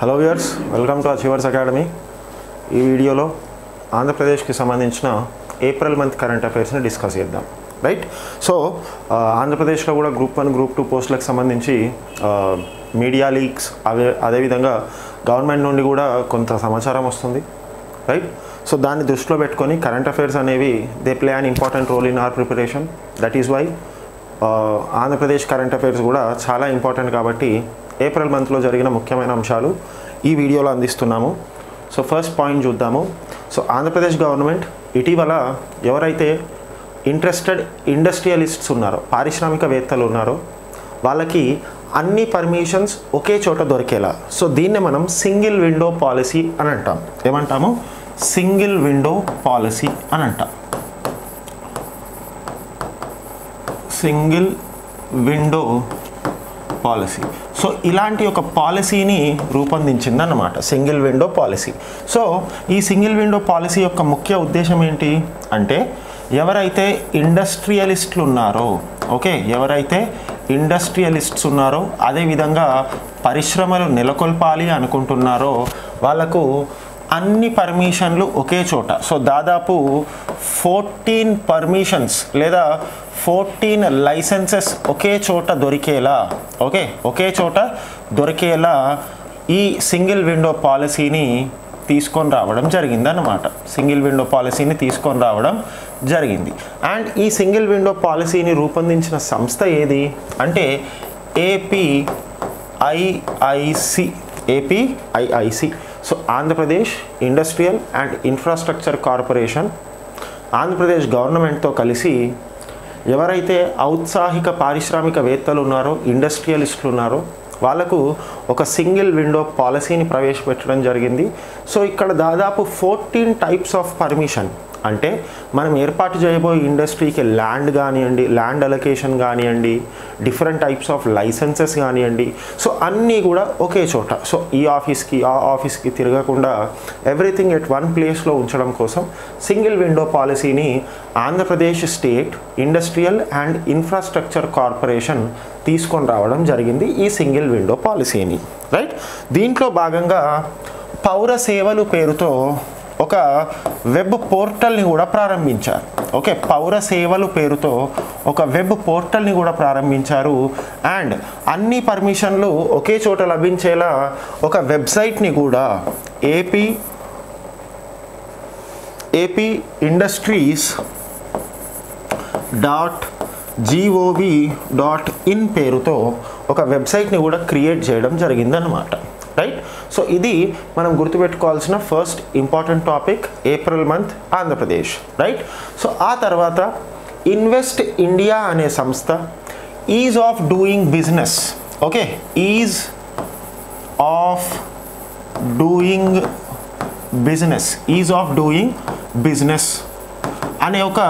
Hello viewers welcome to achievers academy ఈ వీడియోలో ఆంధ్రప్రదేశ్కి సంబంధించిన ఏప్రిల్ మంత్ కరెంట్ అఫైర్స్ని డిస్కస్ చేద్దాం. రైట్ సో ఆంధ్రప్రదేశ్లో కూడా గ్రూప్ వన్ గ్రూప్ టూ పోస్టులకు సంబంధించి మీడియా లీక్స్ అదే అదేవిధంగా గవర్నమెంట్ నుండి కూడా కొంత సమాచారం వస్తుంది. రైట్ సో దాన్ని దృష్టిలో పెట్టుకొని కరెంట్ అఫైర్స్ అనేవి they play an important role in our preparation that is why Andhra Pradesh current affairs కూడా చాలా ఇంపార్టెంట్ కాబట్టి ఏప్రిల్ మంత్లో జరిగిన ముఖ్యమైన అంశాలు ఈ వీడియోలో అందిస్తున్నాము. సో ఫస్ట్ పాయింట్ చూద్దాము. సో ఆంధ్రప్రదేశ్ గవర్నమెంట్ ఇటీవల ఎవరైతే ఇంట్రెస్టెడ్ ఇండస్ట్రియలిస్ట్స్ ఉన్నారో పారిశ్రామికవేత్తలు ఉన్నారో వాళ్ళకి అన్ని పర్మిషన్స్ ఒకే చోట దొరికేలా. సో దీన్ని మనం సింగిల్ విండో పాలసీ అని అంటాం. ఏమంటాము? సింగిల్ విండో పాలసీ అని అంటాం. Single window policy. సో ఇలాంటి ఒక పాలసీని రూపొందించింది అన్నమాట సింగిల్ విండో పాలసీ. సో ఈ సింగిల్ విండో పాలసీ యొక్క ముఖ్య ఉద్దేశం ఏంటి అంటే ఎవరైతే ఇండస్ట్రియలిస్టులు ఉన్నారో ఓకే ఎవరైతే ఇండస్ట్రియలిస్ట్స్ ఉన్నారో అదేవిధంగా పరిశ్రమలు నెలకొల్పాలి అనుకుంటున్నారో వాళ్ళకు అన్ని పర్మిషన్లు ఒకే చోట. సో దాదాపు ఫోర్టీన్ పర్మిషన్స్ లేదా ఫోర్టీన్ లైసెన్సెస్ ఒకే చోట దొరికేలా ఓకే? ఒకే చోట దొరికేలా ఈ సింగిల్ విండో పాలసీని తీసుకొని రావడం జరిగిందన్నమాట. సింగిల్ విండో పాలసీని తీసుకొని రావడం జరిగింది. అండ్ ఈ సింగిల్ విండో పాలసీని రూపొందించిన సంస్థ ఏది? అంటే AP IIC AP IIC so Andhra Pradesh industrial and infrastructure corporation. Andhra Pradesh గవర్నమెంట్తో కలిసి ఎవరైతే ఔత్సాహిక పారిశ్రామికవేత్తలు ఉన్నారో ఇండస్ట్రియలిస్టులు ఉన్నారో వాళ్ళకు ఒక సింగిల్ విండో పాలసీని ప్రవేశపెట్టడం జరిగింది. సో ఇక్కడ దాదాపు ఫోర్టీన్ టైప్స్ ఆఫ్ పర్మిషన్ అంటే మనం ఏర్పాటు చేయబోయే ఇండస్ట్రీకి ల్యాండ్ కానివ్వండి ల్యాండ్ అలొకేషన్ కానివ్వండి డిఫరెంట్ టైప్స్ ఆఫ్ లైసెన్సెస్ కానివ్వండి. సో అన్నీ కూడా ఒకే చోట. సో ఈ ఆఫీస్కి ఆ ఆఫీస్కి తిరగకుండా ఎవ్రీథింగ్ ఎట్ వన్ ప్లేస్లో ఉంచడం కోసం సింగిల్ విండో పాలసీని Andhra Pradesh state industrial and infrastructure corporation తీసుకొని రావడం జరిగింది ఈ సింగిల్ విండో పాలసీని. రైట్? దీంట్లో భాగంగా పౌర సేవలు పేరుతో ఒక వెబ్ పోర్టల్ని కూడా ప్రారంభించారు. ఓకే పౌర సేవలు పేరుతో ఒక వెబ్ పోర్టల్ని కూడా ప్రారంభించారు. అండ్ అన్ని పర్మిషన్లు ఒకే చోట లభించేలా ఒక వెబ్సైట్ని కూడా A P A P industries dot G O V dot in పేరుతో ఒక వెబ్సైట్ని కూడా క్రియేట్ చేయడం జరిగిందనమాట రైట్ సో ఇది మనం గుర్తుపెట్టుకోవాల్సిన first important topic April month Andhra Pradesh right so ఆ తర్వాత ఇన్వెస్ట్ ఇండియా అనే సంస్థ ease of doing business okay ease of doing business ease of doing business అనే ఒక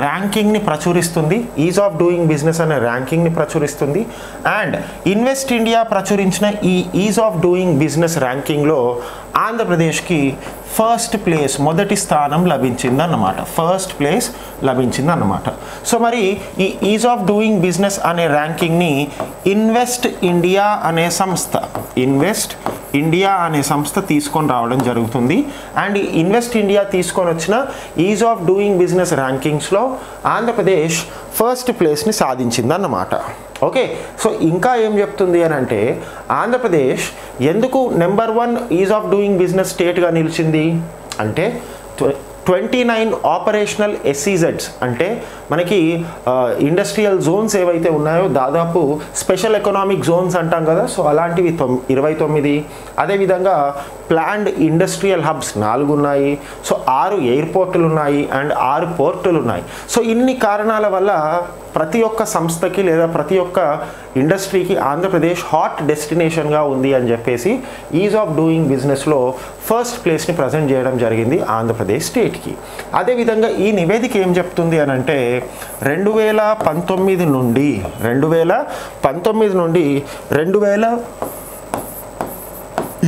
ర్యాంకింగ్ని ప్రచురిస్తుంది ఈజ్ ఆఫ్ డూయింగ్ బిజినెస్ అనే ర్యాంకింగ్ని ప్రచురిస్తుంది. అండ్ ఇన్వెస్ట్ ఇండియా ప్రచురించిన ఈ ఈజ్ ఆఫ్ డూయింగ్ బిజినెస్ ర్యాంకింగ్లో ఆంధ్రప్రదేశ్కి ఫస్ట్ ప్లేస్ మొదటి స్థానం లభించింది అన్నమాట ఫస్ట్ ప్లేస్ లభించింది అన్నమాట సో మరి ఈ ఈజ్ ఆఫ్ డూయింగ్ బిజినెస్ అనే ర్యాంకింగ్ని ఇన్వెస్ట్ ఇండియా అనే సంస్థ ఇన్వెస్ట్ ఇండియా అనే సంస్థ తీసుకొని రావడం జరుగుతుంది. అండ్ ఇన్వెస్ట్ ఇండియా తీసుకొని వచ్చిన ఈజ్ ఆఫ్ డూయింగ్ బిజినెస్ ర్యాంకింగ్స్లో ఆంధ్రప్రదేశ్ ఫస్ట్ ప్లేస్ని సాధించింది అన్నమాట ఓకే సో ఇంకా ఏం చెప్తుంది అని అంటే ఆంధ్రప్రదేశ్ ఎందుకు number one ease of doing business స్టేట్గా నిలిచింది? అంటే ట్వంటీ నైన్ ఆపరేషనల్ ఎస్సీజెడ్స్ అంటే మనకి ఇండస్ట్రియల్ జోన్స్ ఏవైతే ఉన్నాయో దాదాపు స్పెషల్ ఎకనామిక్ జోన్స్ అంటాం కదా సో అలాంటివి తొమ్ ఇరవై తొమ్మిది. అదేవిధంగా ప్లాండ్ ఇండస్ట్రియల్ హబ్స్ నాలుగు ఉన్నాయి సో ఆరు ఎయిర్పోర్టులు ఉన్నాయి అండ్ ఆరు పోర్టులు ఉన్నాయి సో ఇన్ని కారణాల వల్ల ప్రతి ఒక్క సంస్థకి లేదా ప్రతి ఒక్క ఇండస్ట్రీకి ఆంధ్రప్రదేశ్ హాట్ డెస్టినేషన్గా ఉంది అని చెప్పేసి ఈజ్ ఆఫ్ డూయింగ్ బిజినెస్లో ఫస్ట్ ప్లేస్ని ప్రజెంట్ చేయడం జరిగింది ఆంధ్రప్రదేశ్ స్టేట్కి. అదేవిధంగా ఈ నివేదిక ఏం చెప్తుంది అని అంటే రెండు వేల పంతొమ్మిది నుండి రెండు వేల పంతొమ్మిది నుండి రెండు వేల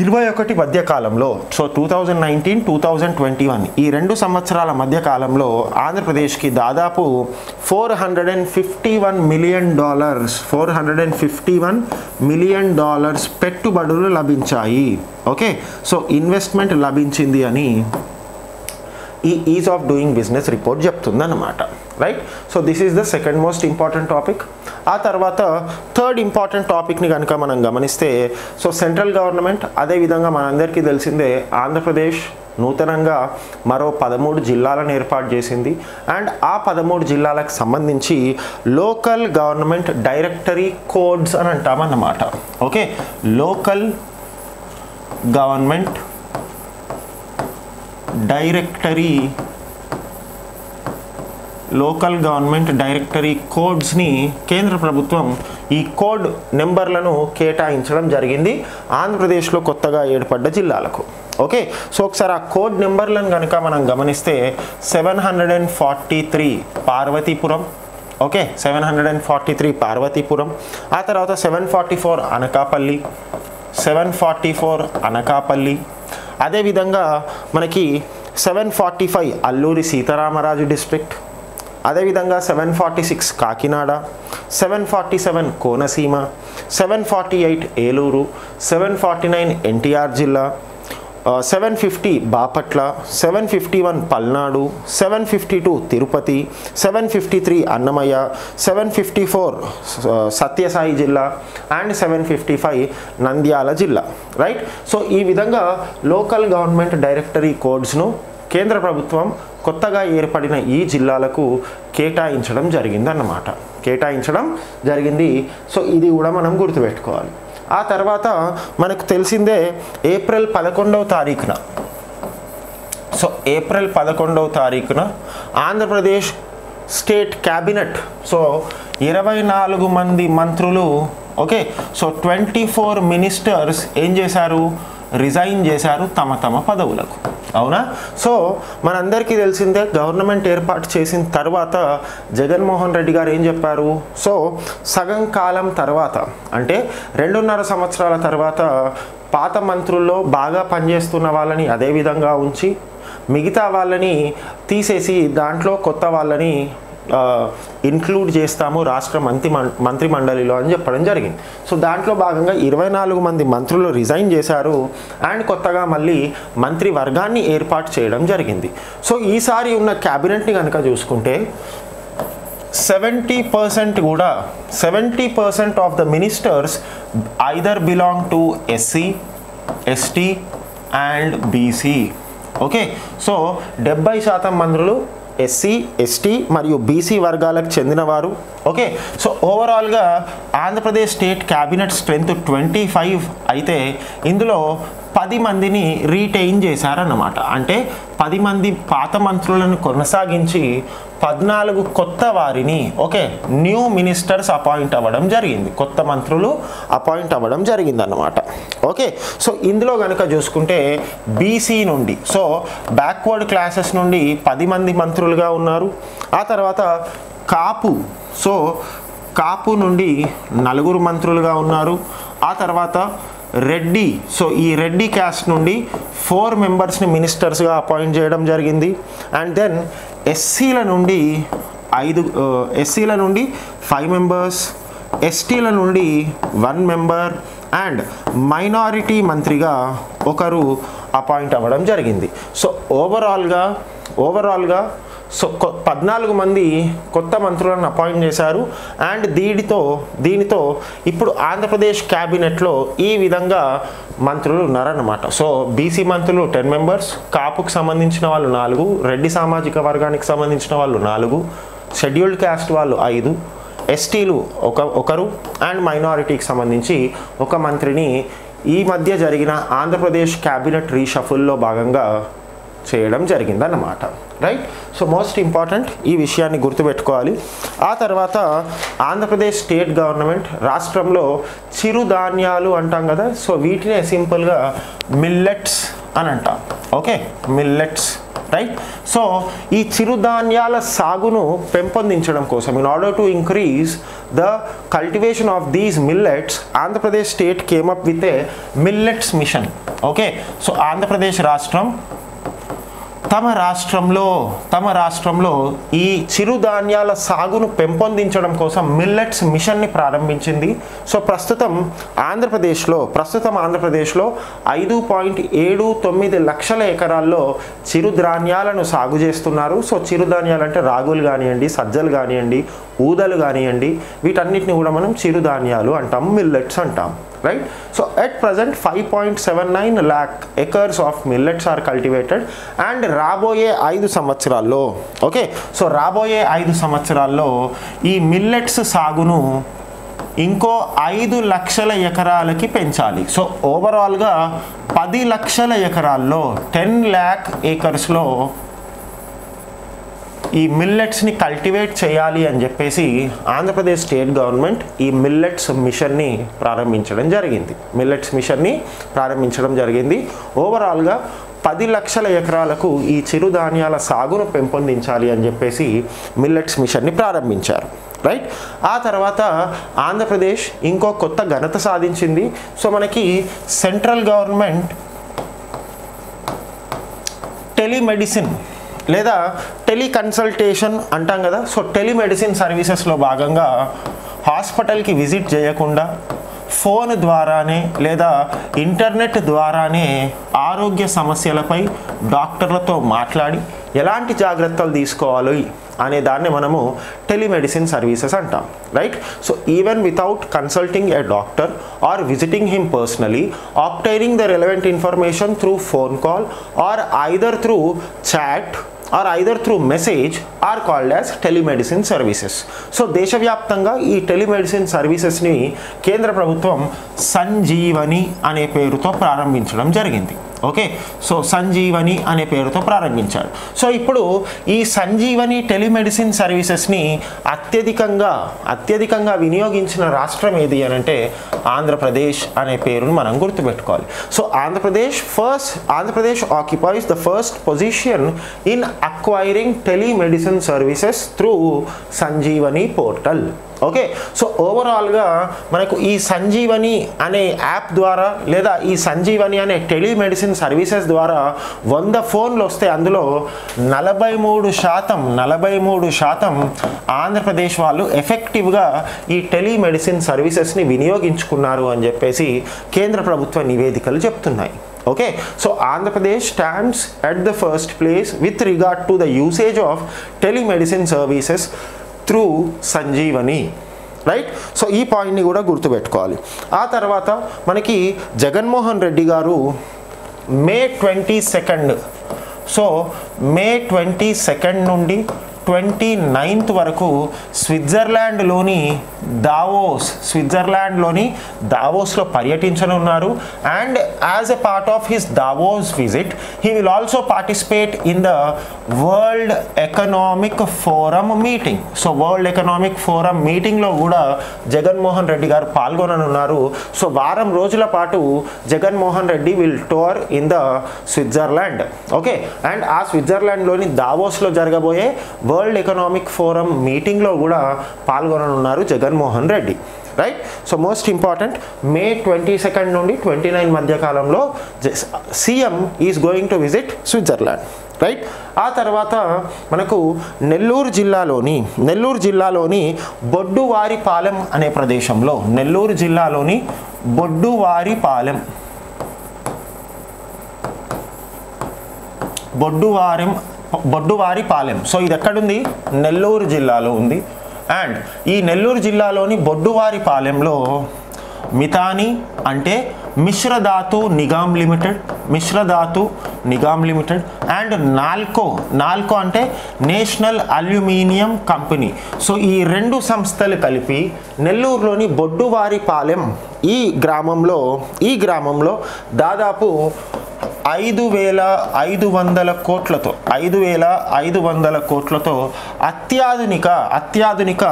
ఇరవై ఒకటి మధ్య కాలంలో so two thousand nineteen two thousand twenty one ఈ రెండు సంవత్సరాల మధ్య కాలంలో ఆంధ్రప్రదేశ్కి దాదాపు four hundred and fifty one million dollars four hundred and fifty one million dollars పెట్టుబడులు లభించాయి. ఓకే సో ఇన్వెస్ట్మెంట్ లభించింది అని ఈ ease of doing business report చెప్తుందన్నమాట. Right so this is the second most important topic ఆ తర్వాత third important టాపిక్ని కనుక మనం గమనిస్తే సో సెంట్రల్ గవర్నమెంట్ అదేవిధంగా మనందరికీ తెలిసిందే ఆంధ్రప్రదేశ్ నూతనంగా మరో పదమూడు జిల్లాలను ఏర్పాటు చేసింది. అండ్ ఆ పదమూడు జిల్లాలకు సంబంధించి లోకల్ గవర్నమెంట్ డైరెక్టరీ కోడ్స్ అని అంటామన్నమాట. Okay local government directory local government directory కోడ్స్ని కేంద్ర ప్రభుత్వం ఈ కోడ్ నెంబర్లను కేటాయించడం జరిగింది ఆంధ్రప్రదేశ్లో కొత్తగా ఏర్పడ్డ జిల్లాలకు. ఓకే? సో ఒకసారి ఆ కోడ్ నెంబర్లను కనుక మనం గమనిస్తే seven hundred and forty three Parvathipuram. Okay? Seven hundred and forty three Parvathipuram. ఆ తర్వాత seven forty four Anakapalli. Seven forty four Anakapalli. అదేవిధంగా మనకి seven forty five Alluri Sitarama Raju district అదేవిధంగా seven forty six Kakinada seven forty seven Konaseema seven forty eight Eluru seven forty nine NTR జిల్లా seven fifty Bapatla seven fifty one Palnadu seven fifty two Tirupati seven fifty three Annamayya seven fifty four Sathya Sai జిల్లా and seven fifty five Nandyal జిల్లా. Right so ఈ విధంగా local government directory కోడ్స్ను కేంద్ర ప్రభుత్వం కొత్తగా ఏర్పడిన ఈ జిల్లాలకు కేటాయించడం జరిగిందన్నమాట. కేటాయించడం జరిగింది. సో ఇది కూడా మనం గుర్తుపెట్టుకోవాలి. ఆ తర్వాత మనకు తెలిసిందే ఏప్రిల్ పదకొండవ తారీఖున. సో ఏప్రిల్ పదకొండవ తారీఖున ఆంధ్రప్రదేశ్ స్టేట్ క్యాబినెట్. సో ఇరవై నాలుగు మంది మంత్రులు okay. So twenty four ministers ఏం చేశారు? రిజైన్ చేశారు తమ తమ పదవులకు. అవునా? సో మనందరికీ తెలిసిందే గవర్నమెంట్ ఏర్పాటు చేసిన తర్వాత జగన్మోహన్ రెడ్డి గారు ఏం చెప్పారు? సో సగం కాలం తర్వాత అంటే రెండున్నర సంవత్సరాల తర్వాత పాత మంత్రుల్లో బాగా పనిచేస్తున్న వాళ్ళని అదే విధంగా ఉంచి మిగతా వాళ్ళని తీసేసి దాంట్లో కొత్త వాళ్ళని ఇన్క్లూడ్ చేస్తాము రాష్ట్ర మంత్రి మంత్రి మండలిలో అని చెప్పడం జరిగింది. సో దాంట్లో భాగంగా ఇరవై నాలుగు మంది మంత్రులు రిజైన్ చేశారు అండ్ కొత్తగా మళ్ళీ మంత్రి వర్గాన్ని ఏర్పాటు చేయడం జరిగింది. సో ఈసారి ఉన్న క్యాబినెట్ని కనుక చూసుకుంటే సెవెంటీ పర్సెంట్ కూడా seventy percent of the ministers either belong to SC ST and BC okay so డెబ్బై శాతం మంత్రులు ఎస్సీ ఎస్టీ మరియు బీసీ వర్గాలకు చెందినవారు. ఓకే? సో ఓవరాల్గా Andhra Pradesh state cabinet strength twenty five అయితే ఇందులో పది మందిని రీటైన్ చేశారన్నమాట. అంటే పది మంది పాత మంత్రులను కొనసాగించి పద్నాలుగు కొత్త వారిని ఓకే న్యూ మినిస్టర్స్ అపాయింట్ అవ్వడం జరిగింది. కొత్త మంత్రులు అపాయింట్ అవ్వడం జరిగిందన్నమాట. ఓకే సో ఇందులో కనుక చూసుకుంటే బీసీ నుండి సో బ్యాక్వర్డ్ క్లాసెస్ నుండి పది మంది మంత్రులుగా ఉన్నారు. ఆ తర్వాత కాపు సో కాపు నుండి నలుగురు మంత్రులుగా ఉన్నారు. ఆ తర్వాత రెడ్డి. సో ఈ రెడ్డి క్యాస్ట్ నుండి ఫోర్ మెంబర్స్ని మినిస్టర్స్గా అపాయింట్ చేయడం జరిగింది. అండ్ దెన్ ఎస్సీల నుండి ఐదు ఎస్సీల నుండి ఫైవ్ మెంబర్స్ ఎస్టీల నుండి వన్ మెంబర్ అండ్ మైనారిటీ మంత్రిగా ఒకరు అపాయింట్ అవ్వడం జరిగింది. సో ఓవరాల్గా ఓవరాల్గా సో కొ- పద్నాలుగు మంది కొత్త మంత్రులను అపాయింట్ చేశారు. అండ్ దీనితో దీనితో ఇప్పుడు ఆంధ్రప్రదేశ్ క్యాబినెట్లో ఈ విధంగా మంత్రులు ఉన్నారన్నమాట. సో బీసీ మంత్రులు టెన్ మెంబర్స్ కాపుకు సంబంధించిన వాళ్ళు నాలుగు రెడ్డి సామాజిక వర్గానికి సంబంధించిన వాళ్ళు నాలుగు షెడ్యూల్డ్ క్యాస్ట్ వాళ్ళు ఐదు ఎస్టీలు ఒక ఒకరు అండ్ మైనారిటీకి సంబంధించి ఒక మంత్రిని ఈ మధ్య జరిగిన ఆంధ్రప్రదేశ్ క్యాబినెట్ రీషఫుల్లో భాగంగా చేయడం జరిగిందన్నమాట. రైట్ సో మోస్ట్ ఇంపార్టెంట్ ఈ విషయాన్ని గుర్తుపెట్టుకోవాలి. ఆ తర్వాత ఆంధ్రప్రదేశ్ స్టేట్ గవర్నమెంట్ రాష్ట్రంలో చిరుధాన్యాలు అంటాం కదా సో వీటినే సింపుల్గా మిల్లెట్స్ అని అంటాం. ఓకే మిల్లెట్స్ రైట్ సో ఈ చిరుధాన్యాల సాగును పెంపొందించడం కోసం in order to increase the cultivation of these millets Andhra Pradesh state came up with a millets mission okay so Andhra Pradesh రాష్ట్రం తమ రాష్ట్రంలో తమ రాష్ట్రంలో ఈ చిరుధాన్యాల సాగును పెంపొందించడం కోసం మిల్లెట్స్ మిషన్ని ప్రారంభించింది. సో ప్రస్తుతం ఆంధ్రప్రదేశ్లో ప్రస్తుతం ఆంధ్రప్రదేశ్లో ఐదు పాయింట్ ఏడు తొమ్మిది లక్షల ఎకరాల్లో చిరుధాన్యాలను సాగు చేస్తున్నారు. సో చిరుధాన్యాలు అంటే రాగులు కానివ్వండి సజ్జలు కానివ్వండి ఊదలు కానివ్వండి వీటన్నిటిని కూడా మనం చిరుధాన్యాలు అంటాం మిల్లెట్స్ అంటాం. Right so at present five point seven nine lakh acres of millets are cultivated and రాబోయే ఐదు సంవత్సరాల్లో ఓకే సో రాబోయే ఐదు సంవత్సరాల్లో ఈ మిల్లెట్స్ సాగును ఇంకో ఐదు లక్షల ఎకరాలకి పెంచాలి. సో ఓవరాల్గా పది లక్షల ఎకరాల్లో టెన్ ల్యాక్ ఏకర్స్లో ఈ మిల్లెట్స్ని కల్టివేట్ చేయాలి అని చెప్పేసి ఆంధ్రప్రదేశ్ స్టేట్ గవర్నమెంట్ ఈ మిల్లెట్స్ మిషన్ని ప్రారంభించడం జరిగింది. మిల్లెట్స్ మిషన్ని ప్రారంభించడం జరిగింది. ఓవరాల్గా పది లక్షల ఎకరాలకు ఈ చిరుధాన్యాల సాగును పెంపొందించాలి అని చెప్పేసి మిల్లెట్స్ మిషన్ని ప్రారంభించారు. రైట్ ఆ తర్వాత ఆంధ్రప్రదేశ్ ఇంకో కొత్త ఘనత సాధించింది. సో మనకి సెంట్రల్ గవర్నమెంట్ టెలిమెడిసిన్ లేదా టెలికన్సల్టేషన్ అంటాం కదా. సో టెలిమెడిసిన్ సర్వీసెస్లో భాగంగా హాస్పిటల్కి విజిట్ చేయకుండా ఫోన్ ద్వారానే లేదా ఇంటర్నెట్ ద్వారానే ఆరోగ్య సమస్యలపై డాక్టర్లతో మాట్లాడి ఎలాంటి జాగ్రత్తలు తీసుకోవాలి అనే దాన్ని మనము టెలిమెడిసిన్ సర్వీసెస్ అంటాం right so even without consulting a doctor or visiting him personally obtaining the relevant information through phone call or either through chat or either through message or called as telemedicine services so దేశవ్యాప్తంగా ఈ telemedicine సర్వీసెస్ని కేంద్ర ప్రభుత్వం సంజీవని అనే పేరుతో ప్రారంభించడం జరిగింది. Okay? So Sanjeevani అనే పేరుతో ప్రారంభించాడు. సో ఇప్పుడు ఈ సంజీవని టెలిమెడిసిన్ సర్వీసెస్ని అత్యధికంగా అత్యధికంగా వినియోగించిన రాష్ట్రం ఏది అని అంటే ఆంధ్రప్రదేశ్ అనే పేరును మనం గుర్తుపెట్టుకోవాలి. So Andhra Pradesh first Andhra Pradesh occupies the first position in acquiring telemedicine services through Sanjeevani portal. Okay so ఓవరాల్గా మనకు ఈ సంజీవని అనే యాప్ ద్వారా లేదా ఈ సంజీవని అనే టెలిమెడిసిన్ సర్వీసెస్ ద్వారా వంద ఫోన్లు వస్తే అందులో నలభై మూడు శాతం నలభై మూడు శాతం ఆంధ్రప్రదేశ్ వాళ్ళు ఎఫెక్టివ్గా ఈ టెలిమెడిసిన్ సర్వీసెస్ని వినియోగించుకున్నారు అని చెప్పేసి కేంద్ర ప్రభుత్వ నివేదికలు చెప్తున్నాయి. Okay so Andhra Pradesh stands at the first place with regard to the usage of telemedicine services through Sanjeevani right so ఈ పాయింట్ని కూడా గుర్తుపెట్టుకోవాలి. ఆ తర్వాత మనకి జగన్మోహన్ రెడ్డి గారు May twenty second. So May twenty second నుండి ట్వంటీ నైన్త్ వరకు స్విట్జర్లాండ్లోని దావోస్ స్విట్జర్లాండ్లోని దావోస్లో పర్యటించనున్నారు. And as a part of his Davos visit he will also participate in the World Economic Forum meeting so World Economic Forum మీటింగ్లో కూడా జగన్మోహన్ రెడ్డి గారు పాల్గొననున్నారు. So వారం రోజుల పాటు Jaganmohan Reddy will tour in the Switzerland okay and ఆ స్విట్జర్లాండ్లోని దావోస్లో జరగబోయే వరల్డ్ ఎకనామిక్ ఫోరం మీటింగ్లో కూడా పాల్గొననున్నారు Jaganmohan Reddy. Right so most important May twenty second నుండి ట్వంటీ నైన్ మధ్య కాలంలో CM is going to visit Switzerland right ఆ తర్వాత మనకు నెల్లూరు జిల్లాలోని నెల్లూరు జిల్లాలోని బొడ్డువారిపాలెం అనే ప్రదేశంలో నెల్లూరు జిల్లాలోని బొడ్డువారిపాలెం. బొడ్డువారం బొడ్డువారిపాలెం సో ఇది ఎక్కడుంది నెల్లూరు జిల్లాలో ఉంది. అండ్ ఈ నెల్లూరు జిల్లాలోని బొడ్డువారిపాలెంలో మితాని అంటే Mishra Dhatu Nigam limited Mishra Dhatu Nigam limited and NALCO NALCO అంటే నేషనల్ అల్యూమినియం కంపెనీ. సో ఈ రెండు సంస్థలు కలిపి నెల్లూరులోని బొడ్డువారిపాలెం ఈ గ్రామంలో ఈ గ్రామంలో దాదాపు ఐదు వేల ఐదు వందల కోట్లతో ఐదు వేల ఐదు వందల కోట్లతో అత్యాధునిక అత్యాధునిక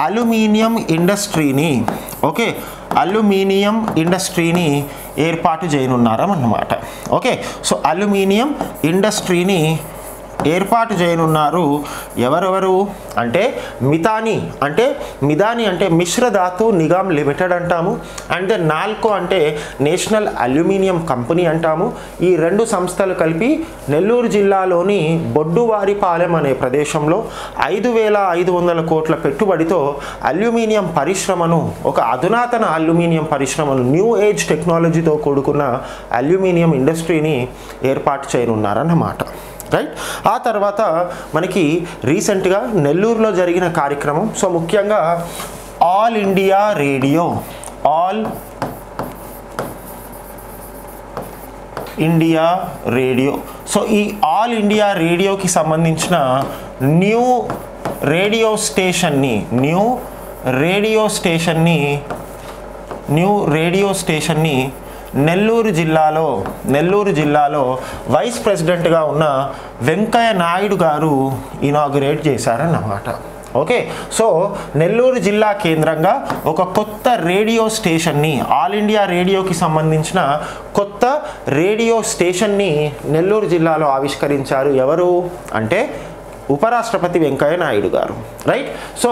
అల్యూమినియం ఇండస్ట్రీని ఓకే అల్యూమినియం ఇండస్ట్రీని ఏర్పాటు చేయనున్నారన్నమాట. ఓకే సో అల్యూమినియం ఇండస్ట్రీని ఏర్పాటు చేయనున్నారు. ఎవరెవరు? అంటే మితాని అంటే మిదాని అంటే మిశ్రధాతు నిగమ్ లిమిటెడ్ అంటాము. అండ్ దెన్ నాల్కో అంటే నేషనల్ అల్యూమినియం కంపెనీ అంటాము. ఈ రెండు సంస్థలు కలిపి నెల్లూరు జిల్లాలోని బొడ్డువారిపాలెం అనే ప్రదేశంలో ఐదు వేల ఐదు వందల కోట్ల పెట్టుబడితో అల్యూమినియం పరిశ్రమను ఒక అధునాతన అల్యూమినియం పరిశ్రమను న్యూ ఏజ్ టెక్నాలజీతో కూడుకున్న అల్యూమినియం ఇండస్ట్రీని ఏర్పాటు చేయనున్నారన్నమాట. రైట్ ఆ తర్వాత మనకి రీసెంట్గా నెల్లూరులో జరిగిన కార్యక్రమం. సో ముఖ్యంగా All India Radio All India Radio. So ఈ ఆల్ ఇండియా రేడియోకి సంబంధించిన న్యూ రేడియో స్టేషన్ని న్యూ రేడియో స్టేషన్ని న్యూ రేడియో స్టేషన్ని నెల్లూరు జిల్లాలో నెల్లూరు జిల్లాలో వైస్ ప్రెసిడెంట్గా ఉన్న వెంకయ్య నాయుడు గారు ఇనాగురేట్ చేశారన్నమాట. ఓకే సో నెల్లూరు జిల్లా కేంద్రంగా ఒక కొత్త రేడియో స్టేషన్ని ఆల్ ఇండియా రేడియోకి సంబంధించిన కొత్త రేడియో స్టేషన్ని నెల్లూరు జిల్లాలో ఆవిష్కరించారు ఎవరు? అంటే ఉపరాష్ట్రపతి Venkaiah Naidu garu right so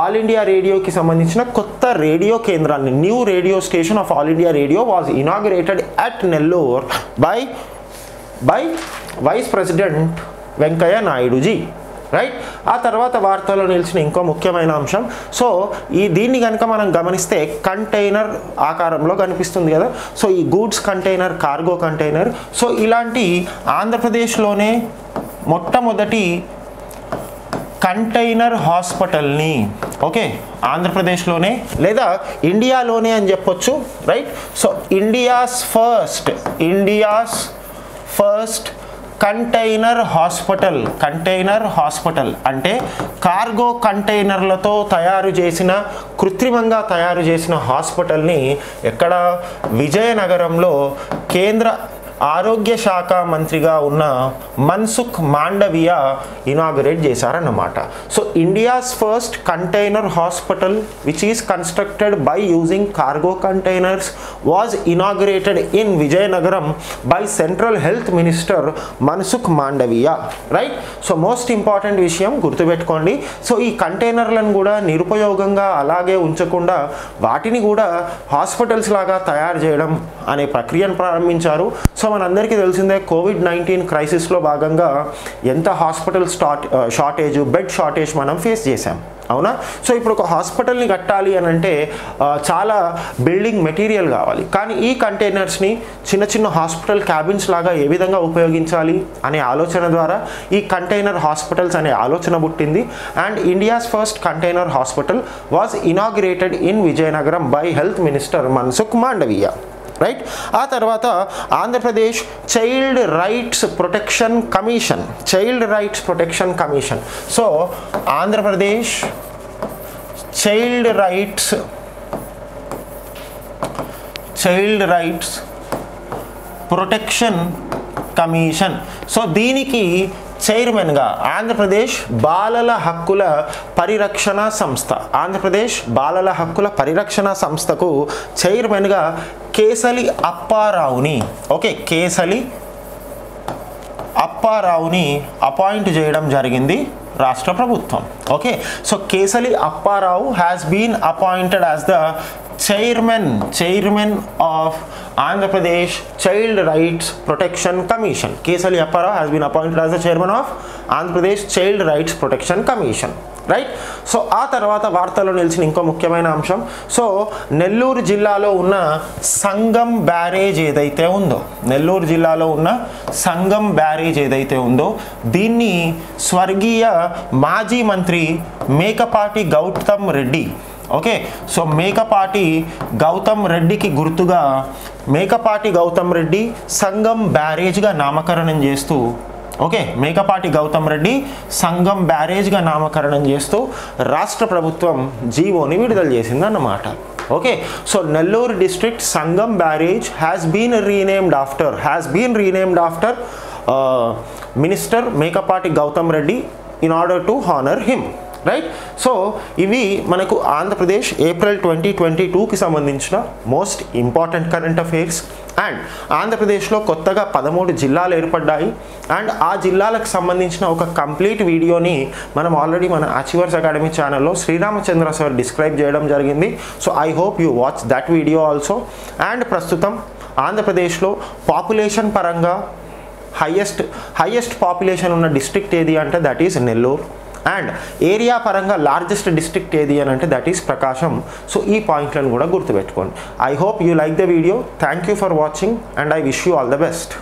all India రేడియోకి సంబంధించిన కొత్త రేడియో కేంద్రాన్ని new radio station of All India Radio was inaugurated at Nellore by by vice president Venkaiah Naidu ji right ఆ తర్వాత వార్తల్లో నిలిచిన ఇంకో ముఖ్యమైన అంశం. సో ఈ దీన్ని కనుక మనం గమనిస్తే కంటైనర్ ఆకారంలో కనిపిస్తుంది కదా. సో ఈ goods container cargo container. So ఇలాంటి ఆంధ్రప్రదేశ్లోనే మొట్టమొదటి కంటైనర్ హాస్పిటల్ని ఓకే ఆంధ్రప్రదేశ్లోనే లేదా ఇండియాలోనే అని చెప్పొచ్చు right? So India's first India's first container hospital container hospital అంటే కార్గో కంటైనర్లతో తయారు చేసిన కృత్రిమంగా తయారు చేసిన హాస్పిటల్ని ఎక్కడ? విజయనగరంలో కేంద్ర ఆరోగ్య శాఖ మంత్రిగా ఉన్న మన్సుఖ్ మాండవియా ఇనాగరేట్ చేశారన్నమాట. So India's first container hospital which is constructed by using cargo containers was inaugurated in Vizianagaram by central health minister Mansukh Mandaviya right so most important విషయం గుర్తుపెట్టుకోండి. సో ఈ కంటైనర్లను కూడా నిరుపయోగంగా అలాగే ఉంచకుండా వాటిని కూడా హాస్పిటల్స్ లాగా తయారు చేయడం అనే ప్రక్రియను ప్రారంభించారు. సో సో మనందరికీ తెలిసిందే కోవిడ్ నైన్టీన్ క్రైసిస్లో భాగంగా ఎంత hospital start shortage bed shortage మనం ఫేస్ చేసాం అవునా? సో ఇప్పుడు ఒక హాస్పిటల్ని కట్టాలి అని అంటే చాలా బిల్డింగ్ మెటీరియల్ కావాలి. కానీ ఈ కంటైనర్స్ని చిన్న చిన్న హాస్పిటల్ క్యాబిన్స్ లాగా ఏ విధంగా ఉపయోగించాలి అనే ఆలోచన ద్వారా ఈ కంటైనర్ హాస్పిటల్స్ అనే ఆలోచన పుట్టింది. And India's first container hospital was inaugurated in Vizianagaram by health minister Mansukh Mandaviya. Right? ఆ తర్వాత Andhra Pradesh child rights protection commission child rights protection commission. So Andhra Pradesh child rights child rights protection commission. So దీనికి చైర్మన్గా ఆంధ్రప్రదేశ్ బాలల హక్కుల పరిరక్షణ సంస్థ. ఆంధ్రప్రదేశ్ బాలల హక్కుల పరిరక్షణ సంస్థకు చైర్మన్గా కేసలి అప్పారావుని ఓకే కేసలి అప్పారావుని అపాయింట్ చేయడం జరిగింది రాష్ట్ర ప్రభుత్వం. Okay so Kesali Apparao has been appointed as the chairman chairman of Andhra Pradesh child rights protection commission Kesali Apparao has been appointed as the chairman of Andhra Pradesh child rights protection commission right so ఆ తర్వాత వార్తల్లో నిలిచిన ఇంకో ముఖ్యమైన అంశం. So Nellore జిల్లాలో ఉన్న సంగం barrage ఏదైతే ఉందో నెల్లూరు జిల్లాలో ఉన్న సంగం బ్యారేజ్ ఏదైతే ఉందో దీన్ని స్వర్గీయ మాజీ మంత్రి మేకపాటి గౌతమ్ రెడ్డి ఓకే సో మేకపాటి గౌతమ్ రెడ్డికి గుర్తుగా మేకపాటి గౌతమ్ రెడ్డి సంఘం బ్యారేజ్గా నామకరణం చేస్తూ ఓకే మేకపాటి గౌతమ్ రెడ్డి సంఘం బ్యారేజ్గా నామకరణం చేస్తూ రాష్ట్ర ప్రభుత్వం జీవోని విడుదల చేసిందన్నమాట. Okay so Nellore district Sangam barrage has been renamed after has been renamed after minister Mekapati Goutham Reddy in order to honour him right so ఇవి మనకు ఆంధ్రప్రదేశ్ ఏప్రిల్ ట్వంటీ ట్వంటీ టూకి సంబంధించిన most important current affairs and ఆంధ్రప్రదేశ్లో కొత్తగా పదమూడు జిల్లాలు ఏర్పడ్డాయి. And ఆ జిల్లాలకు సంబంధించిన ఒక కంప్లీట్ వీడియోని మనం ఆల్రెడీ మన అచీవర్స్ అకాడమీ ఛానల్లో శ్రీరామచంద్ర సార్ డిస్క్రైబ్ చేయడం జరిగింది. So I hope you watch that video also and ప్రస్తుతం ఆంధ్రప్రదేశ్లో పాపులేషన్ పరంగా హయ్యెస్ట్ హయ్యెస్ట్ పాపులేషన్ ఉన్న డిస్ట్రిక్ట్ ఏది అంటే that is Nellore and area పరంగా లార్జెస్ట్ డిస్ట్రిక్ట్ ఏది అని అంటే దట్ ఈస్ ప్రకాశం. సో ఈ పాయింట్లను కూడా గుర్తుపెట్టుకోండి. I hope you like the video thank you for watching and I wish you all the best